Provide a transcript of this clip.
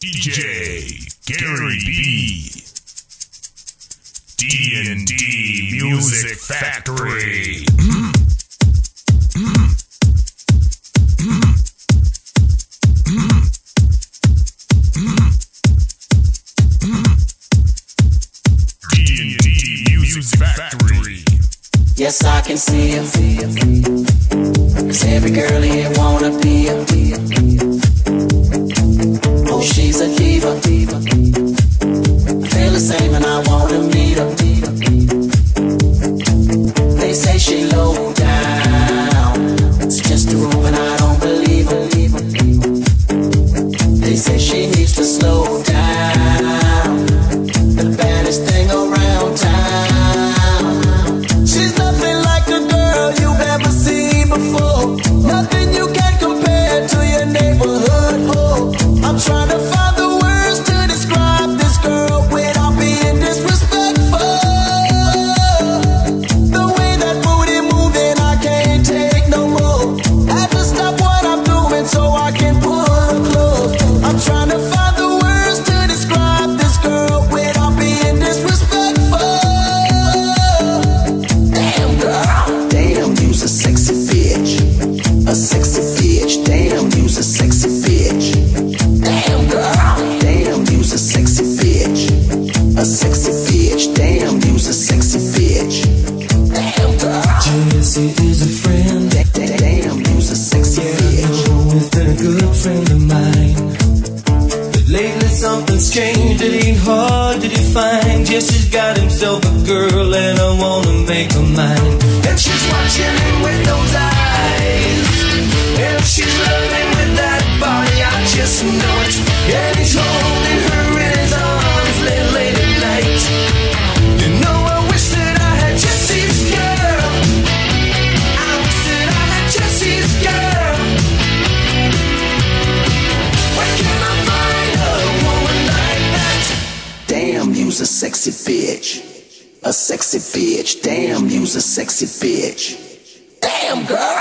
DJ Gary B. D and D Music Factory. D&D Music Factory. Yes, I can see him. Cause every girl here wanna be a down. It's just a rule. Strange, changed, it ain't hard to define. Yes, he's got himself a girl and I wanna make her mine. And she's watching him with no sexy bitch. A sexy bitch. Damn, you's a sexy bitch. Damn, girl.